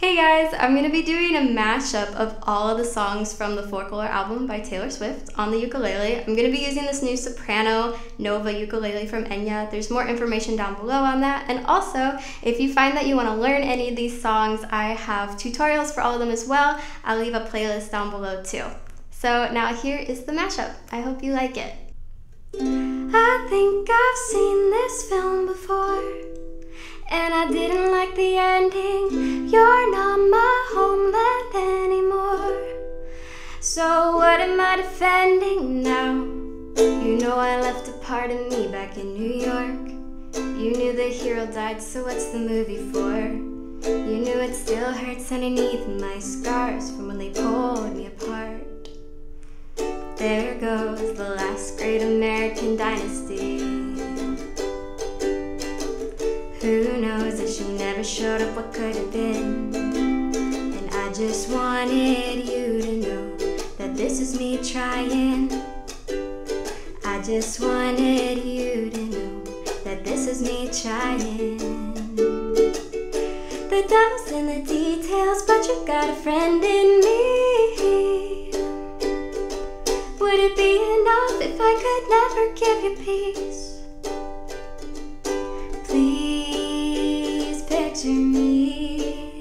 Hey guys, I'm gonna be doing a mashup of all of the songs from the Folklore album by Taylor Swift on the ukulele. I'm gonna be using this new soprano Nova ukulele from Enya. There's more information down below on that. And also, if you find that you wanna learn any of these songs, I have tutorials for all of them as well. I'll leave a playlist down below too. So now here is the mashup. I hope you like it. I think I've seen this film before and I didn't like the ending. You're not my homeland anymore. So, what am I defending now? You know, I left a part of me back in New York. You knew the hero died, so what's the movie for? You knew it still hurts underneath my scars from when they pulled me apart. There goes the last great American dynasty. Who knows if she never showed up, what could have been? And I just wanted you to know that this is me trying. I just wanted you to know that this is me trying. The devil's in the details, but you got a friend in me. Would it be enough if I could never give you peace? Picture me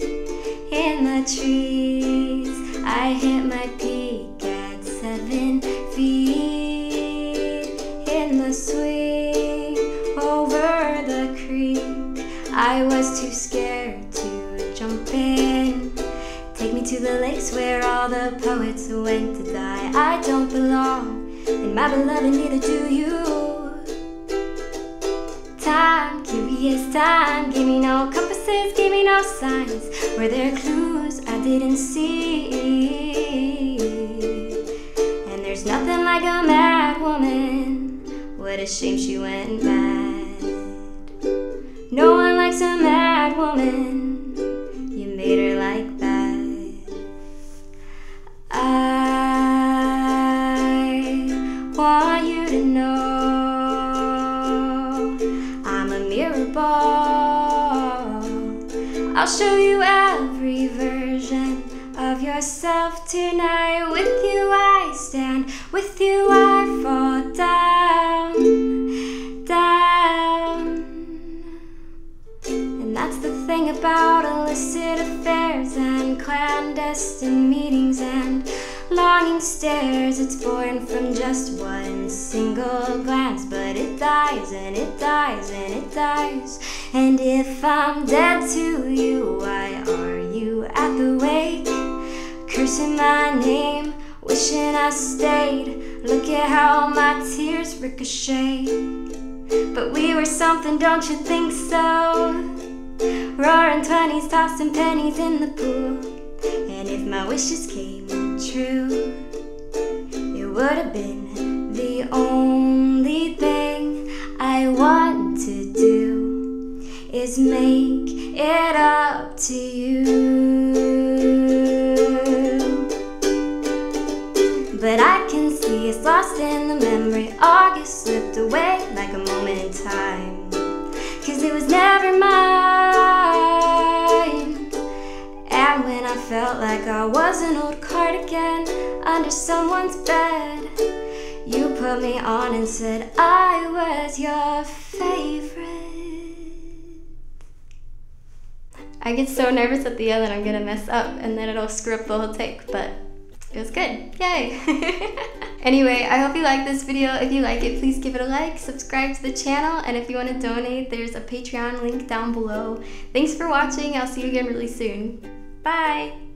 in the trees. I hit my peak at seven feet in the swing over the creek. I was too scared to jump in. Take me to the lakes where all the poets went to die. I don't belong and my beloved, neither do you time, curious time. Give me no compasses, give me no signs. Were there clues I didn't see? And there's nothing like a mad woman. What a shame she went mad. No one likes a mad woman. You made her like that. I want you to know. I'll show you every version of yourself tonight. With you I stand, with you I fall down, down. And that's the thing about illicit affairs and clandestine meetings and longing stares. It's born from just one single glance, but it dies and it dies and it dies. And if I'm dead to you, why are you at the wake? Cursing my name, wishing I stayed. Look at how my tears ricochet. But we were something, don't you think so? Roaring twenties, tossing pennies in the pool. And if my wishes came true, it would have been the only thing is make it up to you. But I can see it's lost in the memory. August slipped away like a moment in time. Cause it was never mine. And when I felt like I was an old cardigan under someone's bed, you put me on and said I was your favorite. I get so nervous at the end that I'm gonna mess up and then it'll screw up the whole take, but it was good. Yay! anyway, I hope you like this video. If you like it, please give it a like, subscribe to the channel, and if you want to donate, there's a Patreon link down below. Thanks for watching. I'll see you again really soon. Bye!